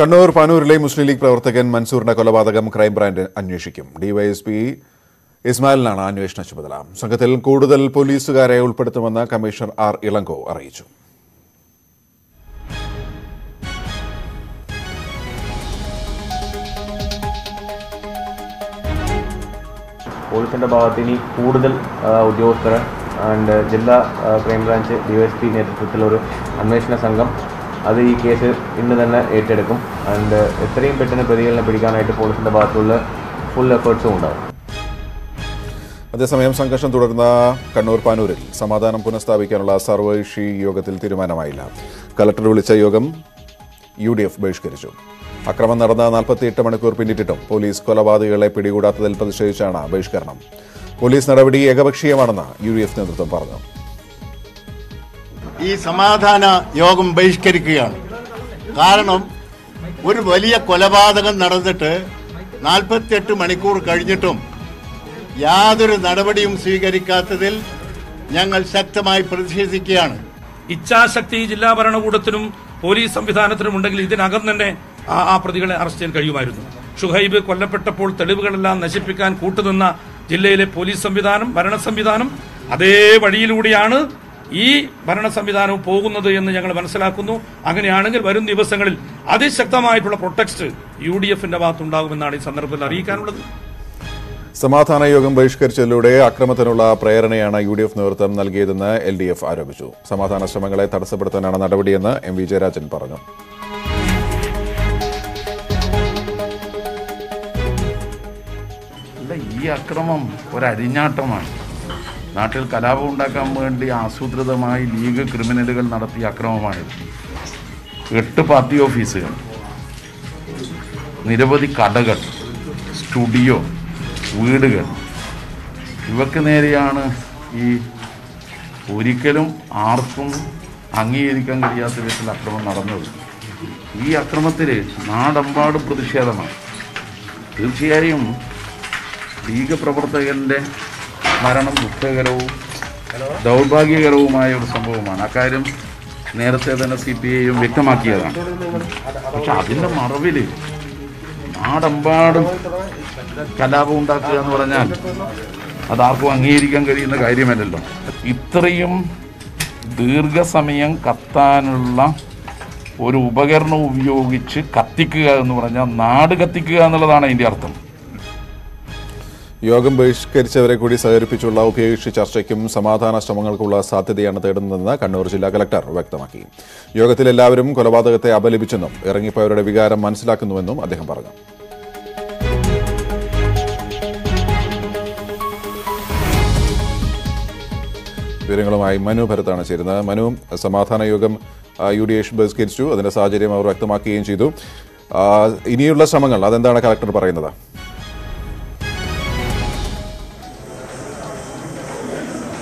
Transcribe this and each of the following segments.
കണ്ണൂർ പാനൂരിലെ മുസ്ലിം ലീഗ് പ്രവർത്തകൻ മൻസൂറിന്റെ കൊലപാതകം ക്രൈംബ്രാഞ്ച് അന്വേഷിക്കും. ഡിവൈഎസ്പി ഇസ്മായിലിനാണ് അന്വേഷണ ചുമതല. സംഘത്തിൽ കൂടുതൽ പോലീസുകാരെ ഉൾപ്പെടുത്തുമെന്ന് കമ്മീഷണർ ആർ ഇളങ്കോ അറിയിച്ചു. പോലീസിന്റെ ഭാഗത്ത് ഇനി കൂടുതൽ ഉദ്യോഗസ്ഥർ ആൻഡ് ജില്ലാ ക്രൈംബ്രാഞ്ച് ഡിവൈഎസ്പി നേതൃത്വത്തിലൊരു അന്വേഷണ സംഘം അത് ഈ കേസ് ഇന്ന് തന്നെ ഏറ്റെടുക്കും. ആൻഡ് എത്രയും പെട്ടെന്ന് പ്രതികളെ പിടിക്കാനായിട്ട് പോലീസിന്റെ ഭാഗത്തുള്ള ഫുൾ എഫേർട്സും ഉണ്ടാകും അതേസമയം സംഘർഷം തുടർന്ന കണ്ണൂർ പാനൂരിൽ സമാധാനം പുനഃസ്ഥാപിക്കാനുള്ള സർവകക്ഷി യോഗത്തിൽ തീരുമാനമായില്ല. കലക്ടർ വിളിച്ച യോഗം യു ഡി എഫ് ബഹിഷ്കരിച്ചു. അക്രമം നടന്ന നാൽപ്പത്തിയെട്ട് മണിക്കൂർ പിന്നിട്ടിട്ടും പോലീസ് കൊലപാതകളെ പിടികൂടാത്തതിൽ പ്രതിഷേധിച്ചാണ് ബഹിഷ്കരണം. പോലീസ് നടപടി ഏകപക്ഷീയമാണെന്ന് യു ഡി എഫ് നേതൃത്വം പറഞ്ഞു. ഈ സമാധാന യോഗം ബഹിഷ്കരിക്കുകയാണ്. കാരണം ഒരു വലിയ കൊലപാതകം നടന്നിട്ട് നാൽപ്പത്തിയെട്ട് മണിക്കൂർ കഴിഞ്ഞിട്ടും യാതൊരു നടപടിയും സ്വീകരിക്കാത്തതിൽ ഞങ്ങൾ ശക്തമായി പ്രതിഷേധിക്കുകയാണ്. ഇച്ഛാശക്തി ജില്ലാ ഭരണകൂടത്തിനും പോലീസ് സംവിധാനത്തിനും ഉണ്ടെങ്കിൽ ഇതിനകം തന്നെ ആ പ്രതികളെ അറസ്റ്റ് ചെയ്യാൻ കഴിയുമായിരുന്നു. ഷുഹൈബ് കൊല്ലപ്പെട്ടപ്പോൾ തെളിവുകളെല്ലാം നശിപ്പിക്കാൻ കൂട്ടുനിന്ന ജില്ലയിലെ പോലീസ് സംവിധാനം ഭരണ സംവിധാനം അതേ വഴിയിലൂടെയാണ് ഈ ഭരണ സംവിധാനവും പോകുന്നത് എന്ന് ഞങ്ങൾ മനസ്സിലാക്കുന്നു. അങ്ങനെയാണെങ്കിൽ വരും ദിവസങ്ങളിൽ അതിശക്തമായിട്ടുള്ള പ്രൊട്ടക്സ്റ്റ് യു ഡി എഫിന്റെ ഭാഗത്തുണ്ടാകുമെന്നാണ് ഈ സന്ദർഭത്തിൽ അറിയിക്കാനുള്ളത്. സമാധാന യോഗം ബഹിഷ്കരിച്ചതിലൂടെ അക്രമത്തിനുള്ള പ്രേരണയാണ് യു ഡി എഫ് നേതൃത്വം നൽകിയതെന്ന് എൽ ഡി എഫ് ആരോപിച്ചു. സമാധാന ശ്രമങ്ങളെ തടസ്സപ്പെടുത്താനാണ് നടപടിയെന്ന് എം വി ജയരാജൻ പറഞ്ഞു. ഈ അക്രമം ഒരരിഞ്ഞാട്ടമാണ്. നാട്ടിൽ കലാപം ഉണ്ടാക്കാൻ വേണ്ടി ആസൂത്രിതമായി ലീഗ് ക്രിമിനലുകൾ നടത്തിയ അക്രമമാണിത്. എട്ട് പാർട്ടി ഓഫീസുകൾ നിരവധി കടകൾ സ്റ്റുഡിയോ വീടുകൾ. ഇവക്ക് നേരെയാണ് ഈ ഒരിക്കലും ആർക്കും അംഗീകരിക്കാൻ കഴിയാത്ത വിധത്തിൽ അക്രമം നടന്നത്. ഈ അക്രമത്തിൽ നാടെമ്പാട് പ്രതിഷേധമാണ്. തീർച്ചയായും ലീഗ് പ്രവർത്തകന്റെ മരണം ദുഃഖകരവും ദൗർഭാഗ്യകരവുമായ ഒരു സംഭവമാണ്. അക്കാര്യം നേരത്തെ തന്നെ സി പി ഐയും വ്യക്തമാക്കിയതാണ്. പക്ഷെ അതിന്റെ മറവിൽ നാടെമ്പാടും കലാപം ഉണ്ടാക്കുക എന്ന് പറഞ്ഞാൽ അതാർക്കും അംഗീകരിക്കാൻ കഴിയുന്ന കാര്യമല്ലല്ലോ. ഇത്രയും ദീർഘസമയം കത്താനുള്ള ഒരു ഉപകരണം ഉപയോഗിച്ച് കത്തിക്കുക എന്ന് പറഞ്ഞാൽ നാട് കത്തിക്കുക എന്നുള്ളതാണ് അതിന്റെ അർത്ഥം. യോഗം ബഹിഷ്കരിച്ചവരെ കൂടി സഹകരിപ്പിച്ചുള്ള ഉഭയകക്ഷി ചർച്ചയ്ക്കും സമാധാന ശ്രമങ്ങൾക്കുള്ള സാധ്യതയാണ് തേടുന്നതെന്ന് കണ്ണൂർ ജില്ലാ കലക്ടർ വ്യക്തമാക്കി. യോഗത്തിൽ എല്ലാവരും കൊലപാതകത്തെ അപലപിച്ചെന്നും ഇറങ്ങിപ്പോയവരുടെ വികാരം മനസ്സിലാക്കുന്നുവെന്നും അദ്ദേഹം പറഞ്ഞു. വിവരങ്ങളുമായി മനു ഭരത്താണ് ചേരുന്നത്. മനു സമാധാന യോഗം യു ഡി എഫ് ബഹിഷ്കരിച്ചു. അതിന്റെ സാഹചര്യം അവർ വ്യക്തമാക്കുകയും ചെയ്തു. ഇനിയുള്ള ശ്രമങ്ങൾ അതെന്താണ് കലക്ടർ പറയുന്നത്?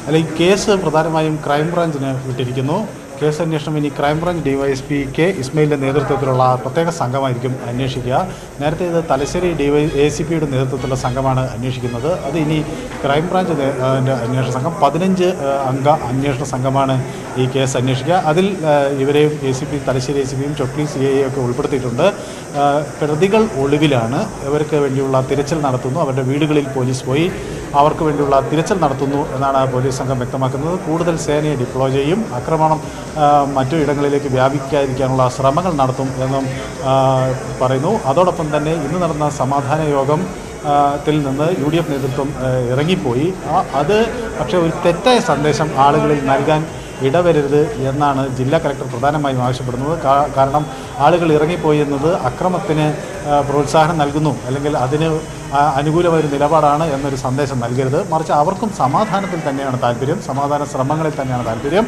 അല്ല ഈ കേസ് പ്രധാനമായും ക്രൈംബ്രാഞ്ചിന് വിട്ടിരിക്കുന്നു. കേസ് അന്വേഷണം ഇനി ക്രൈംബ്രാഞ്ച് ഡിവൈഎസ്പി കെ ഇസ്മയിലിന്റെ നേതൃത്വത്തിലുള്ള പ്രത്യേക സംഘമായിരിക്കും അന്വേഷിക്കുക. നേരത്തെ ഇത് തലശ്ശേരി ഡിവൈ എ സി പിയുടെ നേതൃത്വത്തിലുള്ള സംഘമാണ് അന്വേഷിക്കുന്നത്. അത് ഇനി ക്രൈംബ്രാഞ്ച് അന്വേഷണ സംഘം പതിനഞ്ച് അംഗ അന്വേഷണ സംഘമാണ് ഈ കേസ് അന്വേഷിക്കുക. അതിൽ ഇവരെയും A C P Thalassery A C പിയും ചൊക്ലി സി ഐ ഒക്കെ ഉൾപ്പെടുത്തിയിട്ടുണ്ട്. പ്രതികൾ ഒളിവിലാണ്. ഇവർക്ക് വേണ്ടിയുള്ള തിരച്ചിൽ നടത്തുന്നു. അവരുടെ വീടുകളിൽ പോലീസ് പോയി. അവർക്ക് വേണ്ടിയുള്ള തിരച്ചിൽ നടത്തുന്നു എന്നാണ് പോലീസ് സംഘം വ്യക്തമാക്കുന്നത്. കൂടുതൽ സേനയെ ഡിപ്ലോയ് ചെയ്യും. ആക്രമണം മറ്റു ഇടങ്ങളിലേക്ക് വ്യാപിക്കാതിരിക്കാനുള്ള ശ്രമങ്ങൾ നടത്തും എന്നും പറയുന്നു. അതോടൊപ്പം തന്നെ ഇന്ന് നടന്ന സമാധാന യോഗം ത്തിൽ നിന്ന് യു ഡി എഫ് നേതൃത്വം ഇറങ്ങിപ്പോയി. അത് പക്ഷേ ഒരു തെറ്റായ സന്ദേശം ആളുകളിൽ നൽകാൻ ഇടവരരുത് എന്നാണ് ജില്ലാ കലക്ടർ പ്രധാനമായും ആവശ്യപ്പെടുന്നത്. കാരണം ആളുകൾ ഇറങ്ങിപ്പോയി എന്നത് അക്രമത്തിന് പ്രോത്സാഹനം നൽകുന്നു. അല്ലെങ്കിൽ അതിന് അനുകൂലമായ അനുകൂലമായൊരു നിലപാടാണ് എന്നൊരു സന്ദേശം നൽകരുത്. മറിച്ച് അവർക്കും സമാധാനത്തിൽ തന്നെയാണ് താല്പര്യം. സമാധാന ശ്രമങ്ങളിൽ തന്നെയാണ് താല്പര്യം.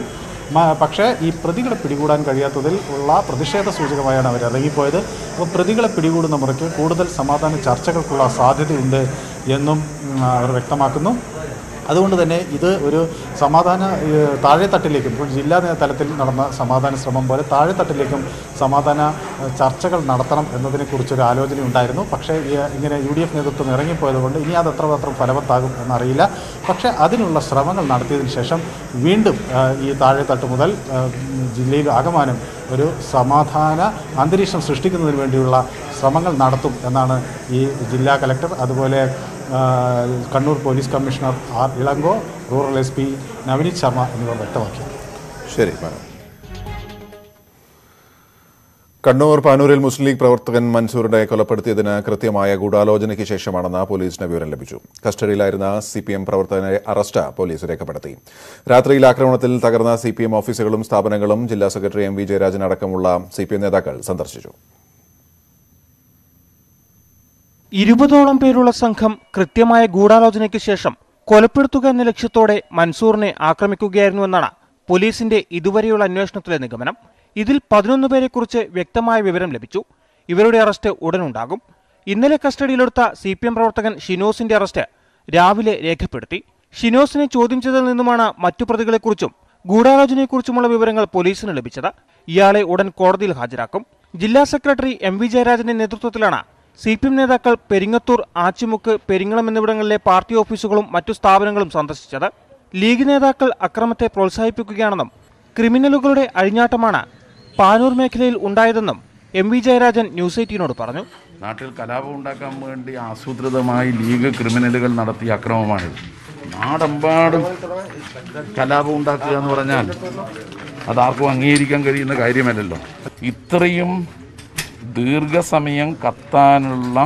പക്ഷേ ഈ പ്രതികളെ പിടികൂടാൻ കഴിയാത്തതിൽ ഉള്ള പ്രതിഷേധ സൂചകമായാണ് അവർ ഇറങ്ങിപ്പോയത്. അപ്പോൾ പ്രതികളെ പിടികൂടുന്ന മുറയ്ക്ക് കൂടുതൽ സമാധാന ചർച്ചകൾക്കുള്ള സാധ്യതയുണ്ട് എന്നും അവർ വ്യക്തമാക്കുന്നു. അതുകൊണ്ട് തന്നെ ഇത് ഒരു സമാധാന താഴെത്തട്ടിലേക്കും ഇപ്പോൾ ജില്ലാ തലത്തിൽ നടന്ന സമാധാന ശ്രമം പോലെ താഴെത്തട്ടിലേക്കും സമാധാന ചർച്ചകൾ നടത്തണം എന്നതിനെക്കുറിച്ചൊരു ആലോചന ഉണ്ടായിരുന്നു. പക്ഷേ ഇങ്ങനെ യു ഡി എഫ് നേതൃത്വം ഇറങ്ങിപ്പോയതുകൊണ്ട് ഇനി അത് എത്രമാത്രം ഫലവത്താകും എന്നറിയില്ല. പക്ഷേ അതിനുള്ള ശ്രമങ്ങൾ നടത്തിയതിന് ശേഷം വീണ്ടും ഈ താഴെത്തട്ട് മുതൽ ജില്ലയിൽ ആകമാനം ഒരു സമാധാന അന്തരീക്ഷം സൃഷ്ടിക്കുന്നതിന് വേണ്ടിയുള്ള ശ്രമങ്ങൾ നടത്തും എന്നാണ് ഈ ജില്ലാ കലക്ടർ അതുപോലെ Kannur police commissioner R Ilango rural S P Navneet Sharma എന്നിവർ വ്യക്തമാക്കി. ശരി മാഡം. കണ്ണൂർ പാനൂരിൽ മുസ്ലിം ലീഗ് പ്രവർത്തകൻ മൻസൂറിനെ കൊലപ്പെടുത്തിയതിന് കൃത്യമായ ഗൂഢാലോചനയ്ക്ക് ശേഷമാണെന്ന് പോലീസിന് വിവരം ലഭിച്ചു. കസ്റ്റഡിയിലായിരുന്ന സി പി എം പ്രവർത്തകനെ അറസ്റ്റ് പോലീസ് രേഖപ്പെടുത്തി. രാത്രിയിൽ ആക്രമണത്തിൽ തകർന്ന സി പി എം ഓഫീസുകളും സ്ഥാപനങ്ങളും ജില്ലാ സെക്രട്ടറി എം വി ജയരാജൻ അടക്കമുള്ള സി പി എം നേതാക്കൾ സന്ദർശിച്ചു. ഇരുപതോളം പേരുള്ള സംഘം കൃത്യമായ ഗൂഢാലോചനയ്ക്ക് ശേഷം കൊലപ്പെടുത്തുക എന്ന ലക്ഷ്യത്തോടെ മൻസൂറിനെ ആക്രമിക്കുകയായിരുന്നുവെന്നാണ് പോലീസിന്റെ ഇതുവരെയുള്ള അന്വേഷണത്തിലെ നിഗമനം. ഇതിൽ പതിനൊന്ന് പേരെക്കുറിച്ച് വ്യക്തമായ വിവരം ലഭിച്ചു. ഇവരുടെ അറസ്റ്റ് ഉടനുണ്ടാകും. ഇന്നലെ കസ്റ്റഡിയിലെടുത്ത സി പി എം പ്രവർത്തകൻ ഷിനോസിന്റെ അറസ്റ്റ് രാവിലെ രേഖപ്പെടുത്തി. ഷിനോസിനെ ചോദ്യം ചെയ്തതിൽ നിന്നുമാണ് മറ്റു പ്രതികളെക്കുറിച്ചും ഗൂഢാലോചനയെക്കുറിച്ചുമുള്ള വിവരങ്ങൾ പോലീസിന് ലഭിച്ചത്. ഇയാളെ ഉടൻ കോടതിയിൽ ഹാജരാക്കും. ജില്ലാ സെക്രട്ടറി എം വി ജയരാജന്റെ നേതൃത്വത്തിലാണ് സി പി എം നേതാക്കൾ പെരിങ്ങത്തൂർ ആച്ചിമുക്ക് പെരിങ്ങളം എന്നിവിടങ്ങളിലെ പാർട്ടി ഓഫീസുകളും മറ്റു സ്ഥാപനങ്ങളും സന്ദർശിച്ചത്. ലീഗ് നേതാക്കൾ അക്രമത്തെ പ്രോത്സാഹിപ്പിക്കുകയാണെന്നും ക്രിമിനലുകളുടെ അഴിഞ്ഞാട്ടമാണ് പാനൂർ മേഖലയിൽ ഉണ്ടായതെന്നും എം വി ജയരാജൻ ന്യൂസ് എയ്റ്റീനോട് പറഞ്ഞു. നാട്ടിൽ കലാപം ഉണ്ടാക്കാൻ വേണ്ടി ആസൂത്രിതമായി ലീഗ് ക്രിമിനലുകൾ നടത്തിയ അക്രമമാണിത്. നാടെമ്പാടും കലാപം ഉണ്ടാക്കുക എന്ന് പറഞ്ഞാൽ അതാർക്കും അംഗീകരിക്കാൻ കഴിയുന്ന കാര്യമല്ലല്ലോ. ഇത്രയും ദീർഘസമയം കത്താനുള്ള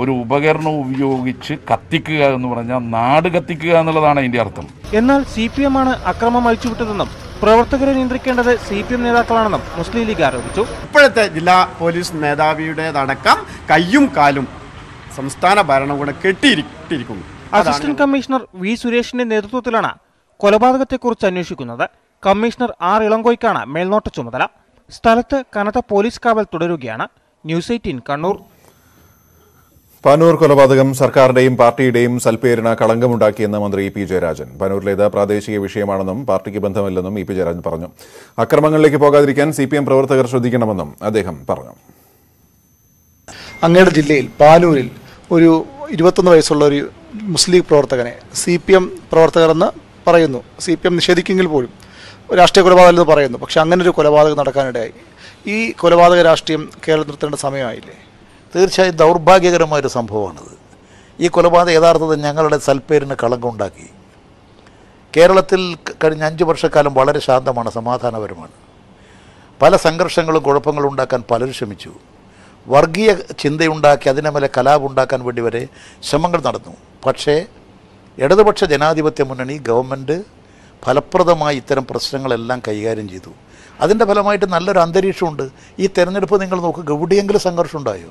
ഒരു ഉപകരണം ഉപയോഗിച്ച് കത്തിക്കുക എന്ന് പറഞ്ഞാൽ നാട് കത്തിക്കുക എന്നുള്ളതാണ് അതിന്റെ അർത്ഥം. എന്നാൽ സി പി എം ആണ് അക്രമം അഴിച്ചുവിട്ടതെന്നും പ്രവർത്തകരെ നിയന്ത്രിക്കേണ്ടത് സി പി എം നേതാക്കളാണെന്നും മുസ്ലിം ലീഗ് ആരോപിച്ചു. ഇപ്പോഴത്തെ ജില്ലാ പോലീസ് മേധാവിയുടേതടക്കം കയ്യും കാലും സംസ്ഥാന ഭരണകൂടം കെട്ടിയിരിക്കുന്നു. അസിസ്റ്റന്റ് കമ്മീഷണർ വി സുരേഷിന്റെ നേതൃത്വത്തിലാണ് കൊലപാതകത്തെക്കുറിച്ച് അന്വേഷിക്കുന്നത്. കമ്മീഷണർ ആർ ഇളങ്കോയ്ക്കാണ് മേൽനോട്ട ചുമതല. സ്ഥലത്ത് കനത്ത പോലീസ് കാവൽ തുടരുകയാണ്. News eighteen Kannur. പാനൂർ കൊലപാതകം സർക്കാരിന്റെയും പാർട്ടിയുടെയും സൽപ്പേരിന് കളങ്കമുണ്ടാക്കിയെന്ന് മന്ത്രി ഇ പി ജയരാജൻ. പാനൂരിലേത് പ്രാദേശിക വിഷയമാണെന്നും പാർട്ടിക്ക് ബന്ധമില്ലെന്നും ഇ പി ജയരാജൻ പറഞ്ഞു. അക്രമങ്ങളിലേക്ക് പോകാതിരിക്കാൻ സി പി എം പ്രവർത്തകർ ശ്രദ്ധിക്കണമെന്നും അദ്ദേഹം പറഞ്ഞു. അങ്ങയുടെ ജില്ലയിൽ പാനൂരിൽ ഒരു ഇരുപത്തൊന്ന് വയസ്സുള്ള ഒരു മുസ്ലിം ലീഗ് പ്രവർത്തകനെ സി പി എം പ്രവർത്തകർ എന്ന് പറയുന്നു. സി പി എം നിഷേധിക്കെങ്കിൽ പോലും രാഷ്ട്രീയ കൊലപാതകം എന്ന് പറയുന്നു. പക്ഷെ അങ്ങനെ ഒരു കൊലപാതകം നടക്കാനിടയായി. ഈ കൊലപാതക രാഷ്ട്രീയം കേരളം നിർത്തേണ്ട സമയമായില്ലേ? തീർച്ചയായും ദൗർഭാഗ്യകരമായൊരു സംഭവമാണിത്. ഈ കൊലപാതകം യഥാർത്ഥത്തിൽ ഞങ്ങളുടെ സൽപ്പേരിന് കളങ്കമുണ്ടാക്കി. കേരളത്തിൽ കഴിഞ്ഞ അഞ്ച് വർഷക്കാലം വളരെ ശാന്തമാണ് സമാധാനപരമാണ്. പല സംഘർഷങ്ങളും കുഴപ്പങ്ങളും ഉണ്ടാക്കാൻ പലരും ശ്രമിച്ചു. വർഗീയ ചിന്തയുണ്ടാക്കി അതിനെ മേലെ കലാപം ഉണ്ടാക്കാൻ വേണ്ടി വരെ ശ്രമങ്ങൾ നടന്നു. പക്ഷേ ഇടതുപക്ഷ ജനാധിപത്യ മുന്നണി ഗവൺമെന്റ് ഫലപ്രദമായി ഇത്തരം പ്രശ്നങ്ങളെല്ലാം കൈകാര്യം ചെയ്തു. അതിന്റെ ഫലമായിട്ട് നല്ലൊരു അന്തരീക്ഷമുണ്ട്. ഈ തെരഞ്ഞെടുപ്പ് നിങ്ങൾ നോക്കുക എവിടെയെങ്കിലും സംഘർഷം ഉണ്ടായോ?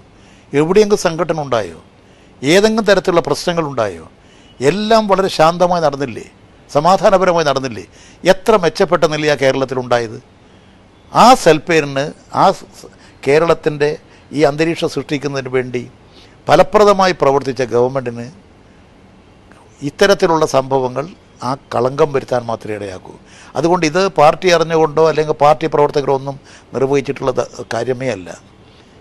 എവിടെയെങ്കിലും സംഘടന ഉണ്ടായോ? ഏതെങ്കിലും തരത്തിലുള്ള പ്രശ്നങ്ങൾ ഉണ്ടായോ? എല്ലാം വളരെ ശാന്തമായി നടന്നില്ലേ? സമാധാനപരമായി നടന്നില്ലേ? എത്ര മെച്ചപ്പെട്ട നിലയാണ് കേരളത്തിലുണ്ടായത് ആ സെൽപ്പേരിന് ആ കേരളത്തിന്റെ ഈ അന്തരീക്ഷം സൃഷ്ടിക്കുന്നതിന് വേണ്ടി ഫലപ്രദമായി പ്രവർത്തിച്ച ഗവൺമെന്റിന് ഇത്തരത്തിലുള്ള സംഭവങ്ങൾ ആ കളങ്കം വരുത്താൻ മാത്രമേ ഇടയാക്കൂ. അതുകൊണ്ട് ഇത് പാർട്ടി അറിഞ്ഞുകൊണ്ടോ അല്ലെങ്കിൽ പാർട്ടി പ്രവർത്തകരോ ഒന്നും നിർവഹിച്ചിട്ടുള്ള കാര്യമേ അല്ല.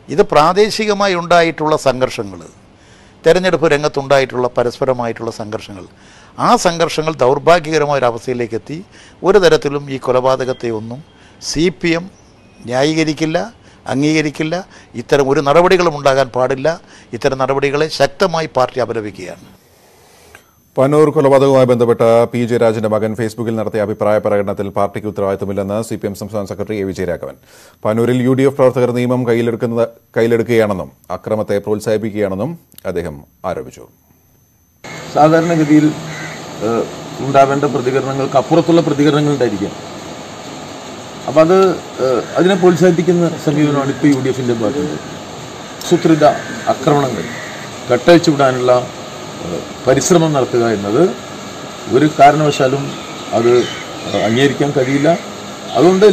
ഇത് പ്രാദേശികമായി ഉണ്ടായിട്ടുള്ള സംഘർഷങ്ങൾ തെരഞ്ഞെടുപ്പ് രംഗത്തുണ്ടായിട്ടുള്ള പരസ്പരമായിട്ടുള്ള സംഘർഷങ്ങൾ ആ സംഘർഷങ്ങൾ ദൗർഭാഗ്യകരമായ ഒരു അവസ്ഥയിലേക്ക് എത്തി ഒരു തരത്തിലും ഈ കൊലപാതകത്തെ ഒന്നും സി പി എം ന്യായീകരിക്കില്ല അംഗീകരിക്കില്ല. ഇത്തരം ഒരു നടപടികളും ഉണ്ടാകാൻ പാടില്ല. ഇത്തരം നടപടികളെ ശക്തമായി പാർട്ടി അപലപിക്കുകയാണ്. പനൂർ കൊലപാതകവുമായി ബന്ധപ്പെട്ട പി ജയരാജന്റെ മകൻ ഫേസ്ബുക്കിൽ നടത്തിയ അഭിപ്രായ പ്രകടനത്തിൽ പാർട്ടിക്ക് ഉത്തരവാദിത്തമില്ലെന്ന് സി പി എം സംസ്ഥാന സെക്രട്ടറി എ വിജയരാഘവൻ പനൂരിൽ യു ഡി എഫ് പ്രവർത്തകർ നിയമം കയ്യിലെടുക്കുന്നത് കയ്യിലെടുക്കുകയാണെന്നും അക്രമത്തെ പ്രോത്സാഹിപ്പിക്കുകയാണെന്നും അദ്ദേഹം ആരോപിച്ചു. സാധാരണഗതിയിൽ ഉണ്ടാവേണ്ട പ്രതികരണങ്ങൾക്ക് അപ്പുറത്തുള്ള പ്രതികരണങ്ങൾ ഉണ്ടായിരിക്കാം അപ്പം അത് അതിനെ പ്രോത്സാഹിപ്പിക്കുന്ന സമീപനമാണ് ഇപ്പോൾ യു ഡി എഫിന്റെ ഭാഗത്തുണ്ട് സുത്രിത ആക്രമണങ്ങൾ കട്ടഴിച്ചു വിടാനുള്ള പരിശ്രമം നടത്തുക എന്നത് ഒരു കാരണവശാലും അത് അംഗീകരിക്കാൻ കഴിയില്ല. അതുകൊണ്ട്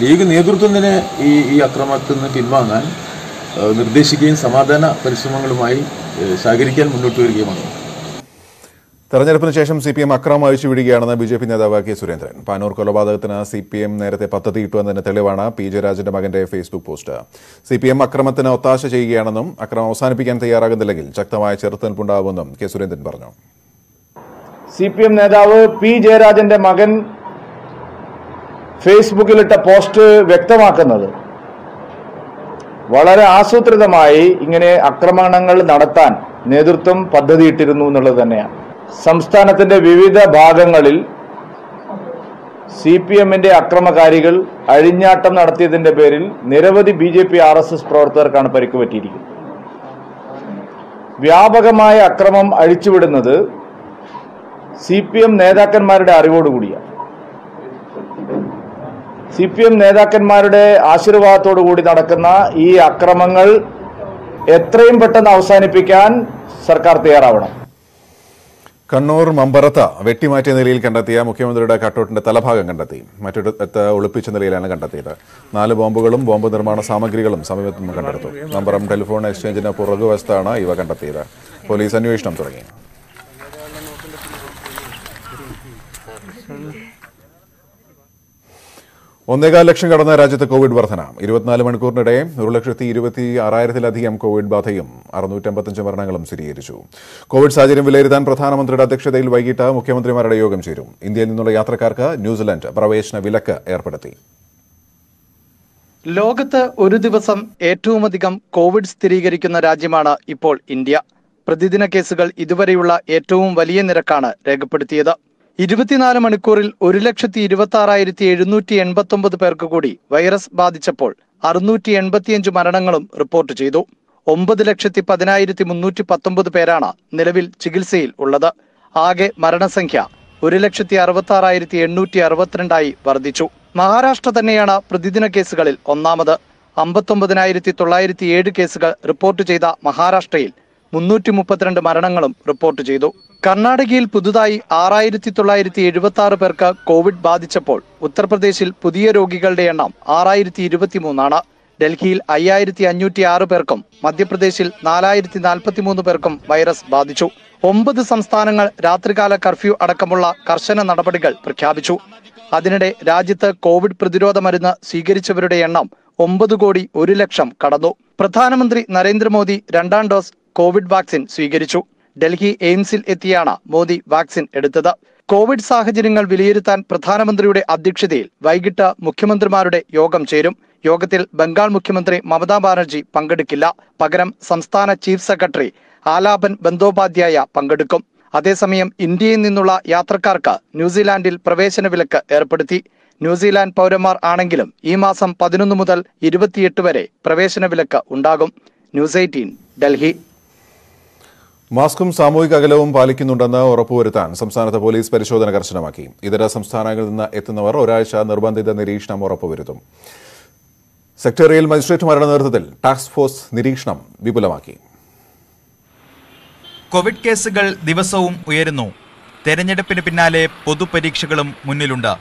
ലീഗ് നേതൃത്വം തന്നെ ഈ ഈ അക്രമത്തിൽ നിന്ന് പിൻവാങ്ങാൻ നിർദ്ദേശിക്കുകയും സമാധാന പരിശ്രമങ്ങളുമായി സഹകരിക്കാൻ മുന്നോട്ട് വരികയുമാണ്. തെരഞ്ഞെടുപ്പിന് ശേഷം സി പി എം അക്രമം അഴിച്ചുവിടുകയാണെന്ന് ബി ജെ പി നേതാവ് കെ സുരേന്ദ്രൻ. പാനൂർ കൊലപാതകത്തിന് സി പി എം നേരത്തെ പദ്ധതിയിട്ടു എന്നതിന് തെളിവാണ് പി ജയരാജന്റെ മകന്റെ Facebook post. C P M അക്രമത്തിന് ഒത്താശ ചെയ്യുകയാണെന്നും അക്രമം അവസാനിപ്പിക്കാൻ തയ്യാറാകുന്നില്ലെങ്കിൽ ശക്തമായ ചെറുത്തുനിൽപ്പുണ്ടാവുമെന്നും കെ സുരേന്ദ്രൻ പറഞ്ഞു. സി പി എം നേതാവ് പി ജയരാജന്റെ മകൻ ഫേസ്ബുക്കിലിട്ട പോസ്റ്റ് വ്യക്തമാക്കുന്നത്. വളരെ ആസൂത്രിതമായി ഇങ്ങനെ ആക്രമണങ്ങൾ നടത്താൻ നേതൃത്വം പദ്ധതിയിട്ടിരുന്നു എന്നുള്ളത് തന്നെയാണ്. സംസ്ഥാനത്തിന്റെ വിവിധ ഭാഗങ്ങളിൽ സി പി എമ്മിന്റെ അക്രമകാരികൾ അഴിഞ്ഞാട്ടം നടത്തിയതിന്റെ പേരിൽ നിരവധി B J P R S S പ്രവർത്തകർക്കാണ് പരിക്ക് പറ്റിയിരിക്കുന്നത് വ്യാപകമായ അക്രമം അഴിച്ചുവിടുന്നത് സി പി എം നേതാക്കന്മാരുടെ അറിവോടുകൂടിയാണ്. സി പി എം നേതാക്കന്മാരുടെ ആശീർവാദത്തോടു കൂടി നടക്കുന്ന ഈ അക്രമങ്ങൾ എത്രയും പെട്ടെന്ന് അവസാനിപ്പിക്കാൻ സർക്കാർ തയ്യാറാവണം. കണ്ണൂർ മമ്പറത്ത് വെട്ടിമാറ്റിയ നിലയിൽ കണ്ടെത്തിയ മുഖ്യമന്ത്രിയുടെ കട്ടൗട്ടിന്റെ തലഭാഗം കണ്ടെത്തി. മറ്റൊരിടത്ത് ഒളിപ്പിച്ച നിലയിലാണ് കണ്ടെത്തിയത്. നാല് ബോംബുകളും ബോംബ് നിർമ്മാണ സാമഗ്രികളും സമീപത്ത് നിന്ന് കണ്ടെടുത്തു. മമ്പറം ടെലിഫോൺ എക്സ്ചേഞ്ചിന് പുറകുവശത്താണ് ഇവ കണ്ടെത്തിയത്. പോലീസ് അന്വേഷണം തുടങ്ങി. ഒന്നേകാൽ ലക്ഷം കടന്ന രാജ്യത്ത് കോവിഡ് വർധന. ഇരുപത്തിനാല് മണിക്കൂറിനിടെ ഒരു ലക്ഷത്തി ഇരുപത്തി ആറായിരത്തിലധികം കോവിഡ് ബാധയും അറുന്നൂറ്റമ്പത്തഞ്ച് മരണങ്ങളും സ്ഥിരീകരിച്ചു. കോവിഡ് സാഹചര്യം വിലയിരുത്താൻ പ്രധാനമന്ത്രിയുടെ അധ്യക്ഷതയിൽ വൈകിട്ട് മുഖ്യമന്ത്രിമാരുടെ യോഗം ചേരും. ഇന്ത്യയിൽ നിന്നുള്ള യാത്രക്കാർക്ക് ന്യൂസിലൻഡ് പ്രവേശന വിലക്ക് ഏർപ്പെടുത്തി. ലോകത്ത് ഒരു ദിവസം ഏറ്റവുമധികം കോവിഡ് സ്ഥിരീകരിക്കുന്ന രാജ്യമാണ് ഇപ്പോൾ ഇന്ത്യ. പ്രതിദിന കേസുകൾ ഇതുവരെയുള്ള ഏറ്റവും വലിയ നിരക്കാണ് രേഖപ്പെടുത്തിയത്. ഇരുപത്തിനാല് മണിക്കൂറിൽ ഒരു ലക്ഷത്തി ഇരുപത്തി ആറായിരത്തി എഴുന്നൂറ്റി എൺപത്തി ഒമ്പത് പേർക്ക് കൂടി വൈറസ് ബാധിച്ചപ്പോൾ അറുന്നൂറ്റി എൺപത്തിയഞ്ച് മരണങ്ങളും റിപ്പോർട്ട് ചെയ്തു. ഒമ്പത് ലക്ഷത്തി പതിനായിരത്തി മുന്നൂറ്റി പത്തൊമ്പത് പേരാണ് നിലവിൽ ചികിത്സയിൽ ഉള്ളത്. ആകെ മരണസംഖ്യ ഒരു ലക്ഷത്തി അറുപത്തി ആറായിരത്തി എണ്ണൂറ്റി അറുപത്തിരണ്ടായി വർദ്ധിച്ചു. മഹാരാഷ്ട്ര തന്നെയാണ് പ്രതിദിന കേസുകളിൽ ഒന്നാമത്. അമ്പത്തൊമ്പതിനായിരത്തി തൊള്ളായിരത്തി ഏഴ് കേസുകൾ റിപ്പോർട്ട് ചെയ്ത മഹാരാഷ്ട്രയിൽ മുന്നൂറ്റി മുപ്പത്തിരണ്ട് മരണങ്ങളും റിപ്പോർട്ട് ചെയ്തു. കർണാടകയിൽ പുതുതായി ആറായിരത്തി തൊള്ളായിരത്തി എഴുപത്തി ആറ് പേർക്ക് കോവിഡ് ബാധിച്ചപ്പോൾ ഉത്തർപ്രദേശിൽ പുതിയ രോഗികളുടെ എണ്ണം ആറായിരത്തി ഇരുപത്തിമൂന്നാണ് ഡൽഹിയിൽ അയ്യായിരത്തി അഞ്ഞൂറ്റി ആറ് പേർക്കും മധ്യപ്രദേശിൽ നാലായിരത്തി നാൽപ്പത്തി മൂന്ന് പേർക്കും വൈറസ് ബാധിച്ചു. ഒമ്പത് സംസ്ഥാനങ്ങൾ രാത്രികാല കർഫ്യൂ അടക്കമുള്ള കർശന നടപടികൾ പ്രഖ്യാപിച്ചു. അതിനിടെ രാജ്യത്ത് കോവിഡ് പ്രതിരോധ മരുന്ന് സ്വീകരിച്ചവരുടെ എണ്ണം ഒമ്പത് കോടി ഒരു ലക്ഷം കടന്നു. പ്രധാനമന്ത്രി നരേന്ദ്രമോദി രണ്ടാം ഡോസ് കോവിഡ് വാക്സിൻ സ്വീകരിച്ചു. ഡൽഹി എയിംസിൽ എത്തിയാണ് മോദി വാക്സിൻ എടുത്തത്. കോവിഡ് സാഹചര്യങ്ങൾ വിലയിരുത്താൻ പ്രധാനമന്ത്രിയുടെ അധ്യക്ഷതയിൽ വൈകിട്ട് മുഖ്യമന്ത്രിമാരുടെ യോഗം ചേരും. യോഗത്തിൽ ബംഗാൾ മുഖ്യമന്ത്രി മമതാ ബാനർജി പങ്കെടുക്കില്ല. പകരം സംസ്ഥാന ചീഫ് സെക്രട്ടറി ആലാപൻ ബന്ദോപാധ്യായ പങ്കെടുക്കും. അതേസമയം ഇന്ത്യയിൽ നിന്നുള്ള യാത്രക്കാർക്ക് ന്യൂസിലാൻഡിൽ പ്രവേശന വിലക്ക് ഏർപ്പെടുത്തി. ന്യൂസിലാൻഡ് പൗരന്മാർ ആണെങ്കിലും ഈ മാസം പതിനൊന്ന് മുതൽ ഇരുപത്തിയെട്ട് വരെ പ്രവേശന വിലക്ക് ഉണ്ടാകും. News eighteen Delhi. മാസ്കും സാമൂഹിക അകലവും പാലിക്കുന്നുണ്ടെന്ന് ഉറപ്പുവരുത്താൻ സംസ്ഥാനത്ത് പോലീസ് പരിശോധന കർശനമാക്കി. ഇതര സംസ്ഥാനങ്ങളിൽ നിന്ന് എത്തുന്നവർ ഒരാഴ്ച നിർബന്ധിത നിരീക്ഷണം ഉറപ്പുവരുത്തും. സെക്രട്ടറിയൽ മജിസ്ട്രേറ്റുമാരുടെ നേതൃത്വത്തിൽ ടാസ്ക് ഫോഴ്സ് നിരീക്ഷണം വിപുലമാക്കി. കോവിഡ് കേസുകൾ ദിവസവും ഉയരുന്നു. തെരഞ്ഞെടുപ്പിന് പിന്നാലെ പൊതുപരീക്ഷകളും മുന്നിലുണ്ട്.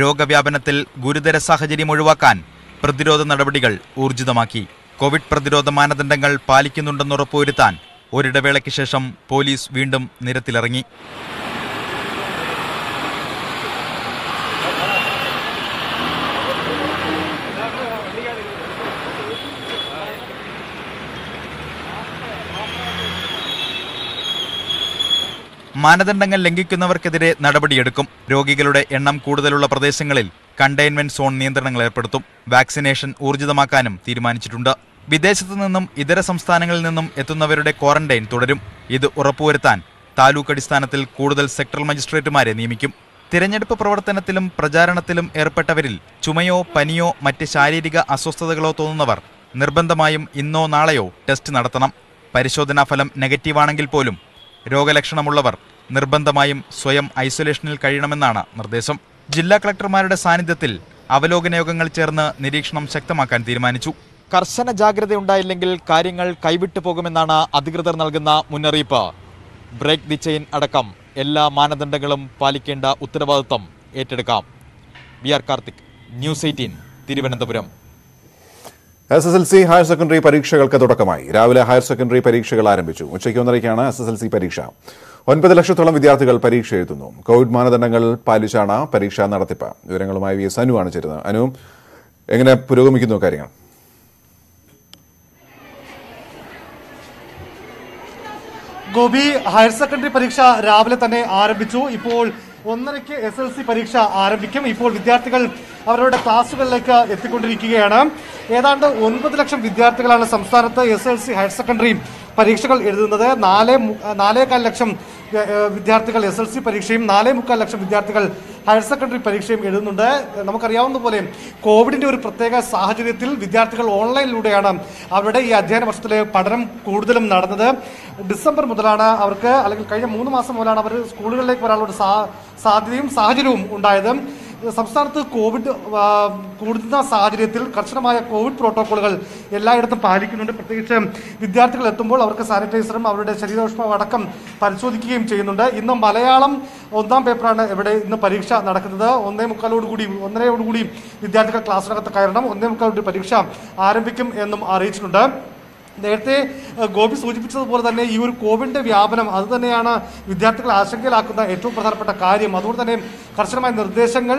രോഗവ്യാപനത്തിൽ ഗുരുതര സാഹചര്യം ഒഴിവാക്കാൻ പ്രതിരോധ നടപടികൾ ഊർജിതമാക്കി. കോവിഡ് പ്രതിരോധ മാനദണ്ഡങ്ങൾ പാലിക്കുന്നുണ്ടെന്ന് ഉറപ്പുവരുത്താൻ ഒരിടവേളയ്ക്ക് ശേഷം പോലീസ് വീണ്ടും നിരത്തിലിറങ്ങി. മാനദണ്ഡങ്ങൾ ലംഘിക്കുന്നവർക്കെതിരെ നടപടിയെടുക്കും. രോഗികളുടെ എണ്ണം കൂടുതലുള്ള പ്രദേശങ്ങളിൽ കണ്ടെയ്ൻമെന്റ് സോൺ നിയന്ത്രണങ്ങൾ ഏർപ്പെടുത്തും. വാക്സിനേഷൻ ഊർജിതമാക്കാനും തീരുമാനിച്ചിട്ടുണ്ട്. വിദേശത്തു നിന്നും ഇതര സംസ്ഥാനങ്ങളിൽ നിന്നും എത്തുന്നവരുടെ ക്വാറന്റൈൻ തുടരും. ഇത് ഉറപ്പുവരുത്താൻ താലൂക്ക് അടിസ്ഥാനത്തിൽ കൂടുതൽ സെക്ടറൽ മജിസ്ട്രേറ്റുമാരെ നിയമിക്കും. തിരഞ്ഞെടുപ്പ് പ്രവർത്തനത്തിലും പ്രചാരണത്തിലും ഏർപ്പെട്ടവരിൽ ചുമയോ പനിയോ മറ്റ് ശാരീരിക അസ്വസ്ഥതകളോ തോന്നുന്നവർ നിർബന്ധമായും ഇന്നോ നാളെയോ ടെസ്റ്റ് നടത്തണം. പരിശോധനാ ഫലം നെഗറ്റീവാണെങ്കിൽ പോലും രോഗലക്ഷണമുള്ളവർ നിർബന്ധമായും സ്വയം ഐസൊലേഷനിൽ കഴിയണമെന്നാണ് നിർദ്ദേശം. ജില്ലാ കളക്ടർമാരുടെ സാന്നിധ്യത്തിൽ അവലോകന യോഗങ്ങൾ ചേർന്ന് നിരീക്ഷണം ശക്തമാക്കാൻ തീരുമാനിച്ചു. കർശന ജാഗ്രതയുണ്ടായില്ലെങ്കിൽ കാര്യങ്ങൾ കൈവിട്ടു പോകുമെന്നാണ് അധികൃതർ നൽകുന്ന മുന്നറിയിപ്പ്. ബ്രേക്ക് ദി ചെയിൻ അടക്കം എല്ലാ മാനദണ്ഡങ്ങളും പാലിക്കേണ്ട ഉത്തരവാദിത്വം ഏറ്റെടുക്കാം. V R Karthik news eighteen Thiruvananthapuram. S S L C higher secondary പരീക്ഷകൾക്ക് തുടക്കമായി. രാവിലെ ഹയർ സെക്കൻഡറി പരീക്ഷകൾ ആരംഭിച്ചു. ഉച്ചയ്ക്ക് ഒന്നരയ്ക്കാണ് എസ് എസ് എൽ സി പരീക്ഷ. ഒൻപത് ലക്ഷത്തോളം വിദ്യാർത്ഥികൾ പരീക്ഷ എഴുതുന്നു. കോവിഡ് മാനദണ്ഡങ്ങൾ പാലിച്ചാണ് പരീക്ഷാ നടത്തിപ്പ്. വിവരങ്ങളുമായി വി എസ് അനു ആണ് ചേരുന്നത്. അനു എങ്ങനെ പുരോഗമിക്കുന്നു കാര്യങ്ങൾ? ഗോപി ഹയർ സെക്കൻഡറി പരീക്ഷ രാവിലെ തന്നെ ആരംഭിച്ചു. ഇപ്പോൾ ഒന്നരയ്ക്ക് എസ് എൽ സി പരീക്ഷ ആരംഭിക്കും. ഇപ്പോൾ വിദ്യാർത്ഥികൾ അവരുടെ ക്ലാസ്സുകളിലേക്ക് എത്തിക്കൊണ്ടിരിക്കുകയാണ്. ഏതാണ്ട് ഒൻപത് ലക്ഷം വിദ്യാർത്ഥികളാണ് സംസ്ഥാനത്ത് S L C higher secondary പരീക്ഷകൾ എഴുതുന്നത്. നാല് നാലേകാൽ ലക്ഷം വിദ്യാർത്ഥികൾ എസ് എൽ സി പരീക്ഷയും നാലേ മുക്കാൽ ലക്ഷം വിദ്യാർത്ഥികൾ ഹയർ സെക്കൻഡറി പരീക്ഷയും എഴുതുന്നുണ്ട്. നമുക്കറിയാവുന്ന പോലെ കോവിഡിന്റെ ഒരു പ്രത്യേക സാഹചര്യത്തിൽ വിദ്യാർത്ഥികൾ ഓൺലൈനിലൂടെയാണ് അവരുടെ ഈ അധ്യയന വർഷത്തിലെ പഠനം കൂടുതലും നടന്നത്. ഡിസംബർ മുതലാണ് അവർക്ക് അല്ലെങ്കിൽ കഴിഞ്ഞ മൂന്ന് മാസം മുതലാണ് അവർ സ്കൂളുകളിലേക്ക് വരാനുള്ള ഒരു സാധ്യതയും സാഹചര്യവും ഉണ്ടായത്. സംസ്ഥാനത്ത് കോവിഡ് കൂടുന്ന സാഹചര്യത്തിൽ കർശനമായ കോവിഡ് പ്രോട്ടോക്കോളുകൾ എല്ലായിടത്തും പാലിക്കുന്നുണ്ട്. പ്രത്യേകിച്ച് വിദ്യാർത്ഥികൾ എത്തുമ്പോൾ അവർക്ക് സാനിറ്റൈസറും അവരുടെ ശരീരോഷ്മാവ് അടക്കം പരിശോധിക്കുകയും ചെയ്യുന്നുണ്ട്. ഇന്ന് മലയാളം ഒന്നാം പേപ്പറാണ് ഇവിടെ ഇന്ന് പരീക്ഷ നടക്കുന്നത്. ഒന്നേ മുക്കാലോടുകൂടി ഒന്നരയോടുകൂടി വിദ്യാർത്ഥികൾ ക്ലാസ്സിനകത്ത് കയറണം. ഒന്നേ മുക്കാലോട് പരീക്ഷ ആരംഭിക്കും എന്നും അറിയിച്ചിട്ടുണ്ട്. നേരത്തെ ഗോപി സൂചിപ്പിച്ചതുപോലെ തന്നെ ഈ ഒരു കോവിഡിന്റെ വ്യാപനം അത് തന്നെയാണ് വിദ്യാർത്ഥികളെ ആശങ്കയിലാക്കുന്ന ഏറ്റവും പ്രധാനപ്പെട്ട കാര്യം. അതുകൊണ്ട് തന്നെ കർശനമായ നിർദ്ദേശങ്ങൾ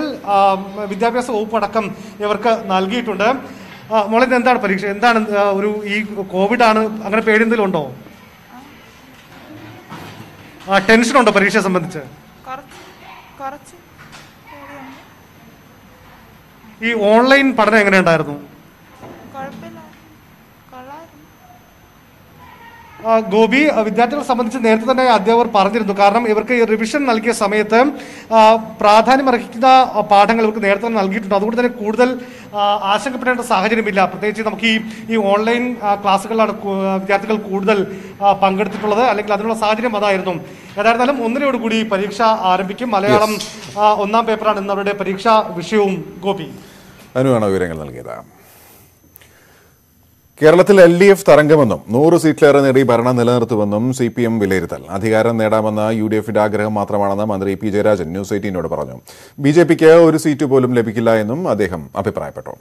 വിദ്യാഭ്യാസ വകുപ്പ് അടക്കം ഇവർക്ക് നൽകിയിട്ടുണ്ട്. മോളെ എന്താണ് പരീക്ഷ? എന്താണ് ഒരു ഈ കോവിഡ് ആണ് അങ്ങനെ പേടി എന്തെങ്കിലും ഉണ്ടോ? ആ ടെൻഷൻ ഉണ്ടോ പരീക്ഷയെ സംബന്ധിച്ച്? ഈ ഓൺലൈൻ പഠനം എങ്ങനെ ഉണ്ടായിരുന്നു? കുഴപ്പമില്ല കൊള്ളായിരുന്നു ആ, ഗോപി വിദ്യാർത്ഥികളെ സംബന്ധിച്ച് നേരത്തെ തന്നെ അധ്യാപകർ പറഞ്ഞിരുന്നു. കാരണം ഇവർക്ക് റിവിഷൻ നൽകിയ സമയത്ത് പ്രാധാന്യം അർഹിക്കുന്ന പാഠങ്ങൾ ഇവർക്ക് നേരത്തെ തന്നെ നൽകിയിട്ടുണ്ട്. അതുകൊണ്ട് തന്നെ കൂടുതൽ ആശങ്കപ്പെടേണ്ട സാഹചര്യമില്ല. പ്രത്യേകിച്ച് നമുക്ക് ഈ ഈ ഓൺലൈൻ ക്ലാസ്സുകളിലാണ് വിദ്യാർത്ഥികൾ കൂടുതൽ പങ്കെടുത്തിട്ടുള്ളത്. അല്ലെങ്കിൽ അതിനുള്ള സാഹചര്യം അതായിരുന്നു. ഏതായിരുന്നാലും ഒന്നിനോടുകൂടി പരീക്ഷ ആരംഭിക്കും. മലയാളം ഒന്നാം പേപ്പറാണ് ഇന്ന് അവരുടെ പരീക്ഷാ വിഷയവും. ഗോപി. അനുവാണ് വിവരങ്ങൾ നൽകിയത്. കേരളത്തിൽ എൽ ഡി എഫ് തരംഗമെന്നും നൂറ് സീറ്റിലേറെ നേടി ഭരണം നിലനിർത്തുമെന്നും സി പി എം വിലയിരുത്തൽ. അധികാരം നേടാമെന്ന യു ഡി എഫിന്റെ ആഗ്രഹം മാത്രമാണെന്ന് മന്ത്രി പി ജയരാജൻ ന്യൂസ് എയ്റ്റീനോട് പറഞ്ഞു. ബി ജെ പിക്ക് ഒരു സീറ്റ് പോലും ലഭിക്കില്ല എന്നും അദ്ദേഹം അഭിപ്രായപ്പെട്ടു.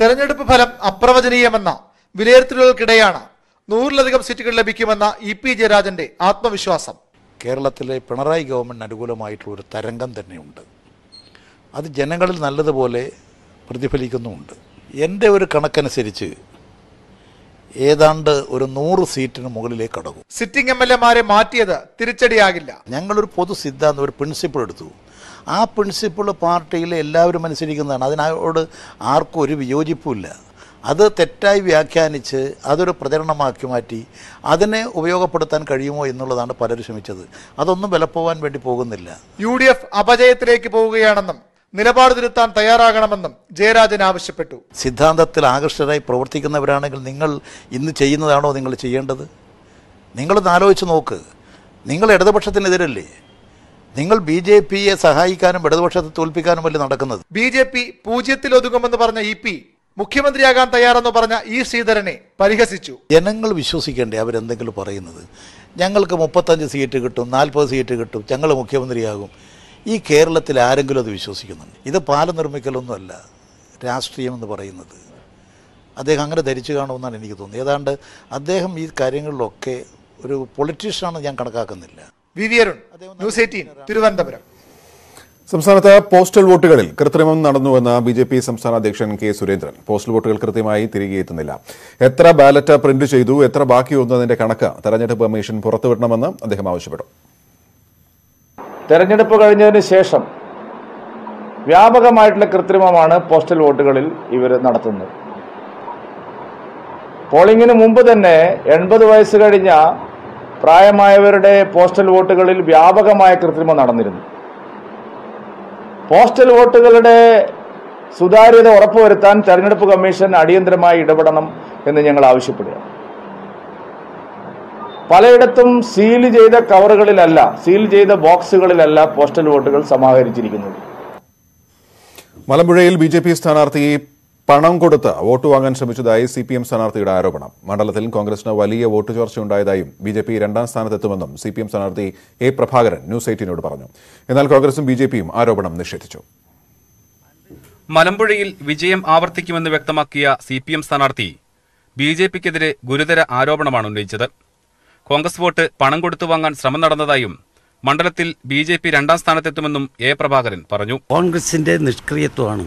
തെരഞ്ഞെടുപ്പ് ഫലം അപ്രവചനീയമെന്ന വിലയിരുത്തലുകൾക്കിടെയാണ് നൂറിലധികം സീറ്റുകൾ ലഭിക്കുമെന്ന ഇ പി ജയരാജന്റെ ആത്മവിശ്വാസം. കേരളത്തിലെ പിണറായി ഗവൺമെന്റിന് അനുകൂലമായിട്ടുള്ള ഒരു തരംഗം തന്നെയുണ്ട്. അത് ജനങ്ങളിൽ നല്ലതുപോലെ പ്രതിഫലിക്കുന്നുമുണ്ട്. എന്റെ ഒരു കണക്കനുസരിച്ച് ഏതാണ്ട് ഒരു നൂറ് സീറ്റിന് മുകളിലേക്ക് കടക്കും സിറ്റിംഗ് എം എൽ എമാരെ മാറ്റിയത് തിരിച്ചടിയാകില്ല. ഞങ്ങളൊരു പൊതു സിദ്ധാന്തം ഒരു പ്രിൻസിപ്പിൾ എടുത്തു. ആ പ്രിൻസിപ്പിൾ പാർട്ടിയിലെ എല്ലാവരും അനുസരിക്കുന്നതാണ് അതിനോട് ആർക്കും ഒരു വിയോജിപ്പുമില്ല. അത് തെറ്റായി വ്യാഖ്യാനിച്ച് അതൊരു പ്രചരണമാക്കി മാറ്റി അതിനെ ഉപയോഗപ്പെടുത്താൻ കഴിയുമോ എന്നുള്ളതാണ് പലരും ശ്രമിച്ചത്. അതൊന്നും വിലപ്പോവാൻ വേണ്ടി പോകുന്നില്ല. യു ഡി എഫ് അപജയത്തിലേക്ക് പോവുകയാണെന്നും നിലപാട് തിരുത്താൻ തയ്യാറാകണമെന്നും ജയരാജൻ ആവശ്യപ്പെട്ടു. സിദ്ധാന്തത്തിൽ ആകർഷകരായി പ്രവർത്തിക്കുന്നവരാണെങ്കിൽ നിങ്ങൾ ഇന്ന് ചെയ്യുന്നതാണോ നിങ്ങൾ ചെയ്യേണ്ടത്? നിങ്ങളൊന്ന് ആലോചിച്ച് നോക്ക്. നിങ്ങൾ ഇടതുപക്ഷത്തിനെതിരല്ലേ? നിങ്ങൾ ബി ജെ പിയെ സഹായിക്കാനും ഇടതുപക്ഷത്തെ തോൽപ്പിക്കാനുമല്ലേ നടക്കുന്നത്? ബി ജെ പി പൂജ്യത്തിൽ ഒതുങ്ങുമെന്ന് പറഞ്ഞ ഇ പി മുഖ്യമന്ത്രിയാകാൻ തയ്യാറെന്ന് പറഞ്ഞ ഇ ശ്രീധരനെ പരിഹസിച്ചു. ജനങ്ങൾ വിശ്വസിക്കേണ്ടേ അവരെന്തെങ്കിലും പറയുന്നത്? ഞങ്ങൾക്ക് മുപ്പത്തഞ്ച് സീറ്റ് കിട്ടും നാൽപ്പത് സീറ്റ് കിട്ടും ഞങ്ങൾ മുഖ്യമന്ത്രിയാകും. ഈ കേരളത്തിൽ ആരെങ്കിലും അത് വിശ്വസിക്കുന്നുണ്ട്? ഇത് പാല നിർമ്മിക്കലൊന്നുമല്ല രാഷ്ട്രീയം എന്ന് പറയുന്നത്. അദ്ദേഹം അങ്ങനെ ധരിച്ചു കാണുമെന്നാണ് എനിക്ക് തോന്നുന്നത്. ഏതാണ്ട് അദ്ദേഹം ഈ കാര്യങ്ങളിലൊക്കെ ഒരു പൊളിറ്റീഷ്യനാണെന്ന് ഞാൻ കണക്കാക്കുന്നില്ല. V V Arun news eighteen Thiruvananthapuram. സംസ്ഥാനത്ത് പോസ്റ്റൽ വോട്ടുകളിൽ കൃത്രിമം നടന്നുവെന്ന് ബി ജെ പി സംസ്ഥാന അധ്യക്ഷൻ കെ സുരേന്ദ്രൻ. പോസ്റ്റൽ വോട്ടുകൾ കൃത്യമായി തിരികെ എത്തുന്നില്ല. എത്ര ബാലറ്റ് പ്രിന്റ് ചെയ്തു എത്ര ബാക്കി വന്നതിന്റെ കണക്ക് തെരഞ്ഞെടുപ്പ് കമ്മീഷൻ പുറത്തുവിടണമെന്ന് അദ്ദേഹം ആവശ്യപ്പെട്ടു. തെരഞ്ഞെടുപ്പ് കഴിഞ്ഞതിന് ശേഷം വ്യാപകമായിട്ടുള്ള കൃത്രിമമാണ് പോസ്റ്റൽ വോട്ടുകളിൽ ഇവർ നടത്തുന്നത്. പോളിംഗിന് മുമ്പ് തന്നെ എൺപത് വയസ്സ് കഴിഞ്ഞ പ്രായമായവരുടെ പോസ്റ്റൽ വോട്ടുകളിൽ വ്യാപകമായ കൃത്രിമം നടന്നിരുന്നു. പോസ്റ്റൽ വോട്ടുകളുടെ സുതാര്യത ഉറപ്പുവരുത്താൻ തെരഞ്ഞെടുപ്പ് കമ്മീഷൻ അടിയന്തരമായി ഇടപെടണം എന്ന് ഞങ്ങൾ ആവശ്യപ്പെടുക പലയിടത്തും സീൽ ചെയ്ത കവറുകളിലല്ല സീൽ ചെയ്ത ബോക്സുകളിലല്ല പോസ്റ്റൽ വോട്ടുകൾ സമാഹരിച്ചിരിക്കുന്നത്. മലമ്പുഴയിൽ ബി ജെ പി സ്ഥാനാർത്ഥി പണം കൊടുത്ത് വോട്ട് വാങ്ങാൻ ശ്രമിച്ചതായി സി പി എം സ്ഥാനാർത്ഥിയുടെ ആരോപണം. മണ്ഡലത്തിൽ കോൺഗ്രസിന് വലിയ വോട്ട് ചോർച്ചയുണ്ടായതായും ബി ജെ പി രണ്ടാം സ്ഥാനത്തെത്തുമെന്നും സി പി എം സ്ഥാനാർത്ഥി എ പ്രഭാകരൻ ന്യൂസ് എയ്റ്റീനോട് പറഞ്ഞു. എന്നാൽ കോൺഗ്രസും ബി ജെ പിയും ആരോപണം നിഷേധിച്ചു. മലമ്പുഴയിൽ വിജയം ആവർത്തിക്കുമെന്ന് വ്യക്തമാക്കിയ സി പി എം സ്ഥാനാർത്ഥി ബി ജെ പിക്കെതിരെ ഗുരുതര ആരോപണമാണ് ഉന്നയിച്ചത്. കോൺഗ്രസ് വോട്ട് പണം കൊടുത്തു വാങ്ങാൻ ശ്രമം നടന്നതായും മണ്ഡലത്തിൽ ബി ജെ പി രണ്ടാം സ്ഥാനത്തെത്തുമെന്നും എ പ്രഭാകരൻ പറഞ്ഞു. കോൺഗ്രസിന്റെ നിഷ്ക്രിയത്വമാണ്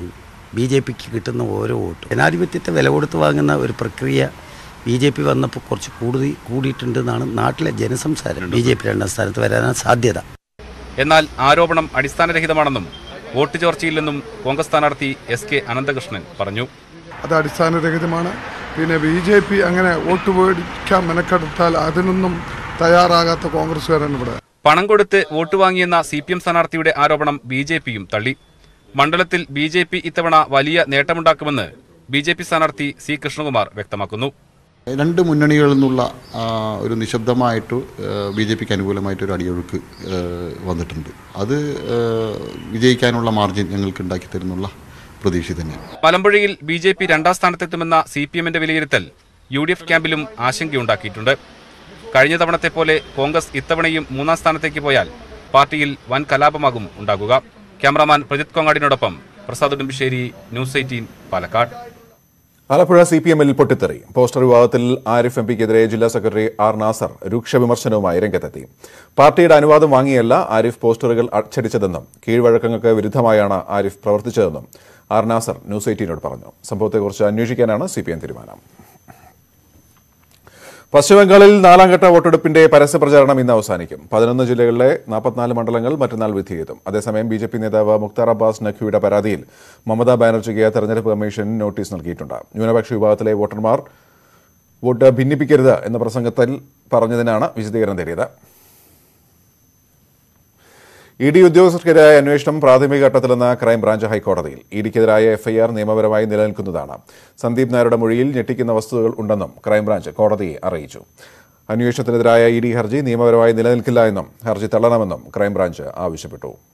ബി ജെ പിക്ക് കിട്ടുന്ന ഓരോ വോട്ടും. ജനാധിപത്യത്തെ വില കൊടുത്ത് വാങ്ങുന്ന ഒരു പ്രക്രിയ ബി ജെ പി വന്നപ്പോൾ കുറച്ച് കൂടുതൽ കൂടിയിട്ടുണ്ടെന്നാണ് നാട്ടിലെ ജനസംസാരം. ബി ജെ പി രണ്ടാം സ്ഥാനത്ത് വരാനാണ് സാധ്യത. എന്നാൽ ആരോപണം അടിസ്ഥാനരഹിതമാണെന്നും വോട്ട് ചോർച്ചയില്ലെന്നും കോൺഗ്രസ് സ്ഥാനാർത്ഥി എസ് കെ അനന്തകൃഷ്ണൻ പറഞ്ഞു. അത് അടിസ്ഥാനരഹിതമാണ്. പിന്നെ ബി ജെ പി അങ്ങനെ വോട്ട് മേടിക്കാൻ മെനക്കെടുത്താൽ അതിനൊന്നും തയ്യാറാകാത്ത കോൺഗ്രസ്സുകാരാണ് ഇവിടെ. പണം കൊടുത്ത് വോട്ട് വാങ്ങിയെന്ന സി പി എം സ്ഥാനാർത്ഥിയുടെ ആരോപണം ബി ജെ പിയും തള്ളി. മണ്ഡലത്തിൽ ബി ജെ പി ഇത്തവണ വലിയ നേട്ടമുണ്ടാക്കുമെന്ന് ബി ജെ പി സ്ഥാനാർത്ഥി സി കൃഷ്ണകുമാർ വ്യക്തമാക്കുന്നു. രണ്ട് മുന്നണികളിൽ നിന്നുള്ള ഒരു നിശബ്ദമായിട്ട് ബി ജെ പിക്ക് അനുകൂലമായിട്ടൊരു അടിയൊഴുക്ക് വന്നിട്ടുണ്ട്. അത് വിജയിക്കാനുള്ള മാർജിൻ ഞങ്ങൾക്ക് ഉണ്ടാക്കി തരുന്നുള്ള പ്രതീക്ഷ തന്നെയാണ് മലമ്പുഴയിൽ ബി ജെ പി രണ്ടാം സ്ഥാനത്തെത്തുമെന്ന സി പി എമ്മിന്റെ വിലയിരുത്തൽ യു ഡി എഫ് ക്യാമ്പിലും ആശങ്കയുണ്ടാക്കിയിട്ടുണ്ട്. കഴിഞ്ഞ തവണത്തെ പോലെ കോൺഗ്രസ് ഇത്തവണയും മൂന്നാം സ്ഥാനത്തേക്ക് പോയാൽ പാർട്ടിയിൽ വൻ കലാപമാകും ഉണ്ടാകുക. Cameraman Prajith കൊങ്ങാടിനോടൊപ്പം Prasad Udumbissery news eighteen Palakkad. Alappuzha C P എമ്മിൽ പൊട്ടിത്തെറി. പോസ്റ്റർ വിവാദത്തിൽ ആരിഫ് എം പിക്കെതിരെ ജില്ലാ സെക്രട്ടറി ആർ നാസർ രൂക്ഷ വിമർശനവുമായി രംഗത്തെത്തി. പാർട്ടിയുടെ അനുവാദം വാങ്ങിയല്ല ആരിഫ് പോസ്റ്ററുകൾ അച്ചടിച്ചതെന്നും കീഴ്വഴക്കങ്ങൾക്ക് വിരുദ്ധമായാണ് ആരിഫ് പ്രവർത്തിച്ചതെന്നും ആർ നാസർ ന്യൂസ് എയ്റ്റീനോട് പറഞ്ഞു. സംഭവത്തെക്കുറിച്ച് അന്വേഷിക്കാനാണ് സി പി എം തീരുമാനം. പശ്ചിമബംഗാളിൽ നാലാംഘട്ട വോട്ടെടുപ്പിന്റെ പരസ്യപ്രചാരണം ഇന്ന് അവസാനിക്കും. പതിനൊന്ന് ജില്ലകളിലെ നാൽപ്പത്തിനാല് മണ്ഡലങ്ങൾ മറ്റന്നാൾ വിധിയെത്തും. അതേസമയം ബി ജെ പി നേതാവ് മുക്താർ അബ്ബാസ് നഖ്വിയുടെ പരാതിയിൽ മമതാ ബാനർജിക്ക് തെരഞ്ഞെടുപ്പ് കമ്മീഷൻ നോട്ടീസ് നൽകിയിട്ടുണ്ട്. ന്യൂനപക്ഷ വിഭാഗത്തിലെ വോട്ടർമാർ വോട്ട് ഭിന്നിപ്പിക്കരുത് എന്ന പ്രസംഗത്തിൽ പറഞ്ഞതിനാണ് വിശദീകരണം തേടിയത്. ഇ ഡി ഉദ്യോഗസ്ഥർക്കെതിരായ അന്വേഷണം പ്രാഥമിക ഘട്ടത്തിലെന്ന ക്രൈംബ്രാഞ്ച് ഹൈക്കോടതിയിൽ. ഇഡിക്കെതിരായ എഫ്ഐആർ നിയമപരമായി നിലനിൽക്കുന്നതാണ്. സന്ദീപ് നായരുടെ മൊഴിയിൽ ഞെട്ടിക്കുന്ന വസ്തുതകൾ ഉണ്ടെന്നും ക്രൈംബ്രാഞ്ച് കോടതിയെ അറിയിച്ചു. അന്വേഷണത്തിനെതിരായ ഇ ഡി ഹർജി നിയമപരമായി നിലനിൽക്കില്ല എന്നും ഹർജി തള്ളണമെന്നും ക്രൈംബ്രാഞ്ച് ആവശ്യപ്പെട്ടു.